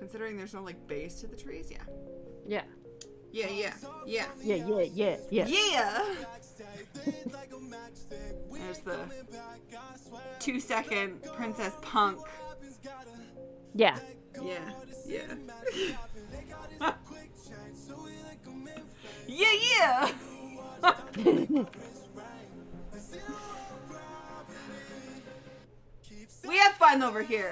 Considering there's no like base to the trees, yeah. Yeah. Yeah, yeah, yeah. Yeah, yeah, yeah, yeah. Yeah! There's the two second Princess Punk. Yeah. Yeah, yeah. yeah, yeah! we have fun over here.